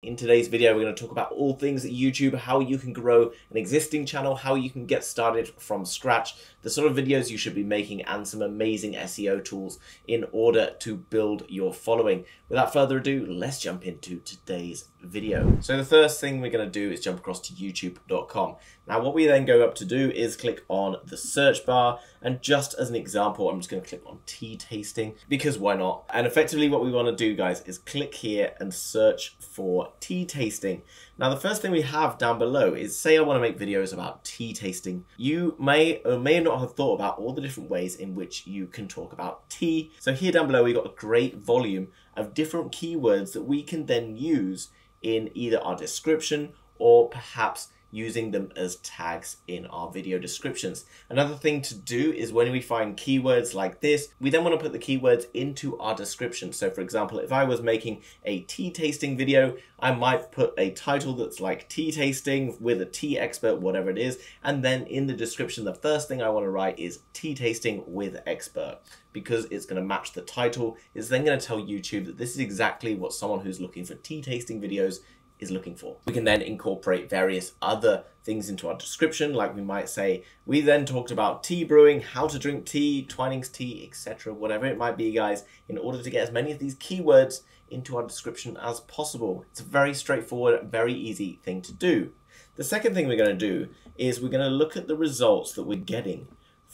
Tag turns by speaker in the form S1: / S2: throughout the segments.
S1: In today's video, we're going to talk about all things YouTube, how you can grow an existing channel, how you can get started from scratch, the sort of videos you should be making, and some amazing SEO tools in order to build your following. Without further ado, let's jump into today's video. So the first thing we're going to do is jump across to youtube.com. Now what we then go up to do is click on the search bar and just as an example, I'm just going to click on tea tasting because why not? And effectively what we want to do guys is click here and search for tea tasting. Now the first thing we have down below is say I want to make videos about tea tasting. You may or may not have thought about all the different ways in which you can talk about tea. So here down below we've got a great volume of different keywords that we can then use in either our description or perhaps using them as tags in our video descriptions. Another thing to do is when we find keywords like this, we then want to put the keywords into our description. So for example, if I was making a tea tasting video, I might put a title that's like tea tasting with a tea expert, whatever it is. And then in the description, the first thing I want to write is tea tasting with expert because it's going to match the title. It's then going to tell YouTube that this is exactly what someone who's looking for tea tasting videos is looking for. We can then incorporate various other things into our description, like we might say, we then talked about tea brewing, how to drink tea, Twinings tea, etc., whatever it might be, guys, in order to get as many of these keywords into our description as possible. It's a very straightforward, very easy thing to do. The second thing we're going to do is we're going to look at the results that we're getting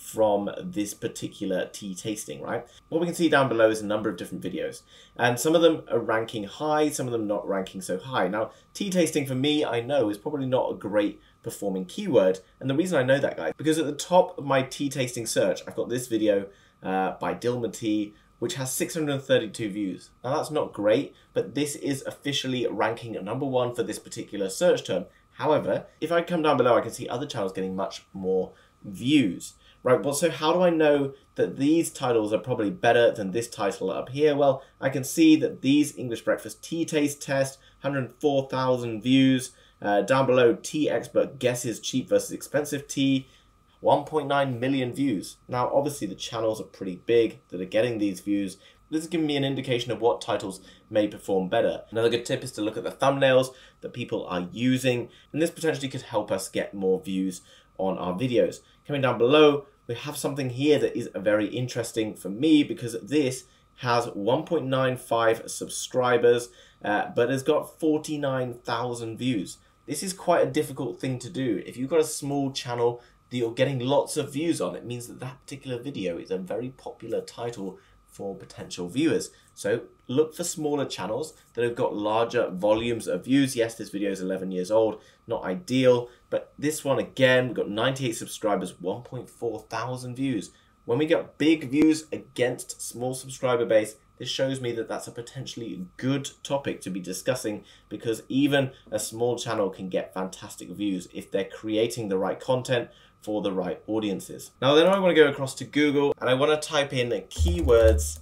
S1: from this particular tea tasting, right? What we can see down below is a number of different videos, and some of them are ranking high, some of them not ranking so high. Now, tea tasting for me, I know, is probably not a great performing keyword, and the reason I know that, guys, because at the top of my tea tasting search, I've got this video uh, by Dilmah Tea, which has 632 views. Now that's not great, but this is officially ranking number one for this particular search term. However, if I come down below, I can see other channels getting much more views. Right, well, so how do I know that these titles are probably better than this title up here? Well, I can see that these English Breakfast Tea Taste Test, 104,000 views. Uh, down below, Tea Expert Guesses Cheap versus Expensive Tea, 1.9 million views. Now, obviously, the channels are pretty big that are getting these views. This is giving me an indication of what titles may perform better. Another good tip is to look at the thumbnails that people are using, and this potentially could help us get more views on our videos. Coming down below, we have something here that is very interesting for me because this has 1.95 subscribers, uh, but has got 49,000 views. This is quite a difficult thing to do. If you've got a small channel that you're getting lots of views on, it means that that particular video is a very popular title for potential viewers. So look for smaller channels that have got larger volumes of views. Yes, this video is 11 years old, not ideal, but this one again, we've got 98 subscribers, 1.4 thousand views. When we get big views against small subscriber base, this shows me that that's a potentially good topic to be discussing because even a small channel can get fantastic views if they're creating the right content for the right audiences. Now then I want to go across to Google and I want to type in keywords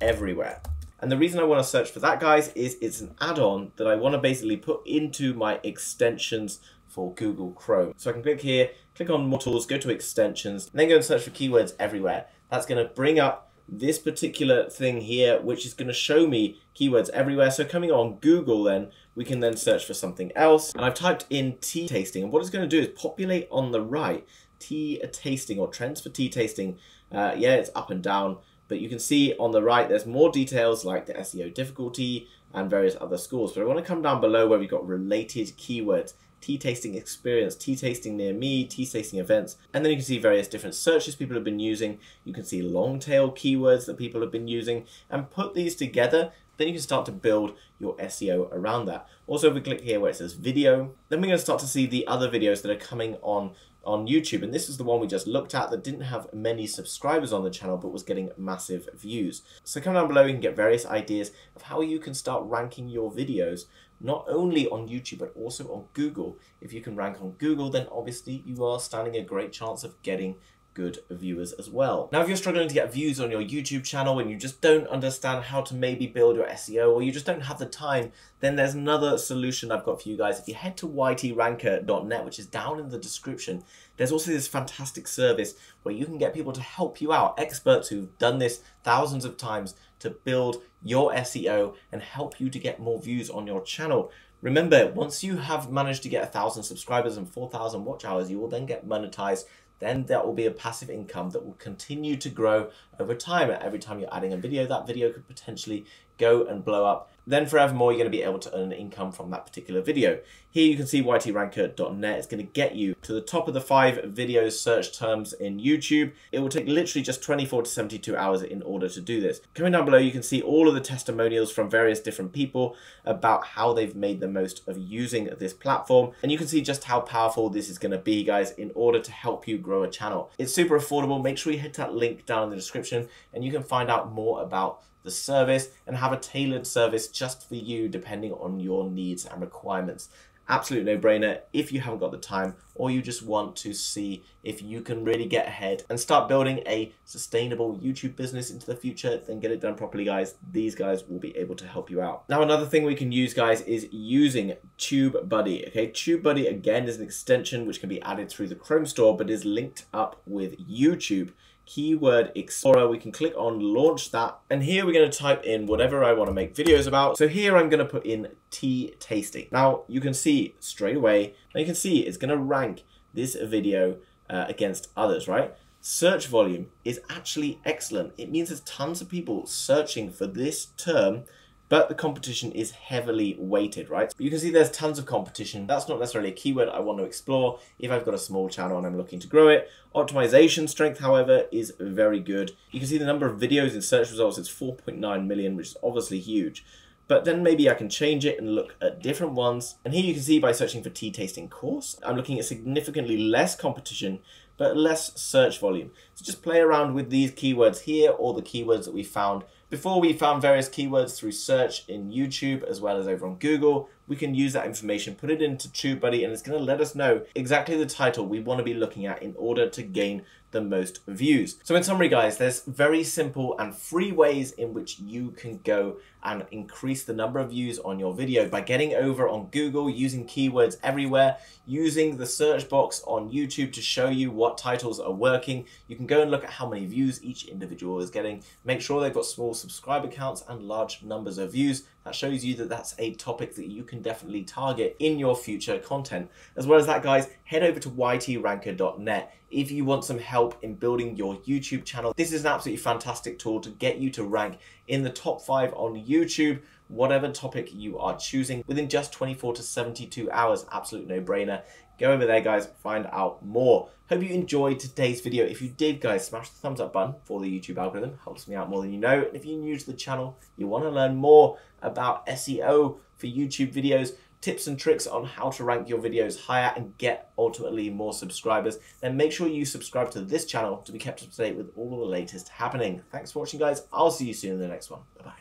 S1: everywhere. And the reason I want to search for that, guys, is it's an add-on that I want to basically put into my extensions for Google Chrome. So I can click here, click on More Tools, go to Extensions, and then go and search for keywords everywhere. That's going to bring up this particular thing here, which is going to show me keywords everywhere. So coming on Google then, we can then search for something else. And I've typed in tea tasting, and what it's going to do is populate on the right tea tasting or trends for tea tasting. Uh, yeah, it's up and down, but you can see on the right there's more details like the SEO difficulty and various other scores. But I want to come down below where we've got related keywords tea tasting experience, tea tasting near me, tea tasting events, and then you can see various different searches people have been using. You can see long tail keywords that people have been using and put these together then you can start to build your SEO around that. Also, if we click here where it says video, then we're going to start to see the other videos that are coming on on YouTube. And this is the one we just looked at that didn't have many subscribers on the channel, but was getting massive views. So come down below, you can get various ideas of how you can start ranking your videos, not only on YouTube, but also on Google. If you can rank on Google, then obviously you are standing a great chance of getting good viewers as well. Now, if you're struggling to get views on your YouTube channel and you just don't understand how to maybe build your SEO or you just don't have the time, then there's another solution I've got for you guys. If you head to ytranker.net, which is down in the description, there's also this fantastic service where you can get people to help you out, experts who've done this thousands of times to build your SEO and help you to get more views on your channel. Remember, once you have managed to get a thousand subscribers and 4,000 watch hours, you will then get monetized. Then that will be a passive income that will continue to grow over time. Every time you're adding a video, that video could potentially go and blow up then forevermore you're going to be able to earn income from that particular video. Here you can see ytranker.net is going to get you to the top of the five video search terms in YouTube. It will take literally just 24 to 72 hours in order to do this. Coming down below you can see all of the testimonials from various different people about how they've made the most of using this platform and you can see just how powerful this is going to be guys in order to help you grow a channel. It's super affordable. Make sure you hit that link down in the description and you can find out more about the service and have a tailored service just for you depending on your needs and requirements. Absolute no brainer if you haven't got the time or you just want to see if you can really get ahead and start building a sustainable YouTube business into the future, then get it done properly, guys. These guys will be able to help you out. Now, another thing we can use, guys, is using TubeBuddy. Okay, TubeBuddy again is an extension which can be added through the Chrome store, but is linked up with YouTube keyword explorer. We can click on launch that. And here we're going to type in whatever I want to make videos about. So here I'm going to put in tea tasting. Now you can see straight away now you can see it's going to rank this video uh, against others right? Search volume is actually excellent. It means there's tons of people searching for this term but the competition is heavily weighted, right? You can see there's tons of competition. That's not necessarily a keyword I want to explore if I've got a small channel and I'm looking to grow it. Optimization strength, however, is very good. You can see the number of videos in search results is 4.9 million, which is obviously huge. But then maybe I can change it and look at different ones. And here you can see by searching for tea tasting course, I'm looking at significantly less competition, but less search volume. So just play around with these keywords here or the keywords that we found before we found various keywords through search in YouTube as well as over on Google, we can use that information, put it into TubeBuddy, and it's going to let us know exactly the title we want to be looking at in order to gain the most views. So in summary, guys, there's very simple and free ways in which you can go and increase the number of views on your video by getting over on Google, using keywords everywhere, using the search box on YouTube to show you what titles are working. You can go and look at how many views each individual is getting. Make sure they've got small subscriber counts and large numbers of views. That shows you that that's a topic that you can definitely target in your future content. As well as that, guys, head over to ytranker.net if you want some help in building your YouTube channel. This is an absolutely fantastic tool to get you to rank in the top five on YouTube whatever topic you are choosing within just 24 to 72 hours. Absolute no brainer. Go over there, guys, find out more. Hope you enjoyed today's video. If you did, guys, smash the thumbs up button for the YouTube algorithm. Helps me out more than you know. And if you're new to the channel, you want to learn more about SEO for YouTube videos, tips and tricks on how to rank your videos higher and get ultimately more subscribers, then make sure you subscribe to this channel to be kept up to date with all the latest happening. Thanks for watching, guys. I'll see you soon in the next one. Bye-bye.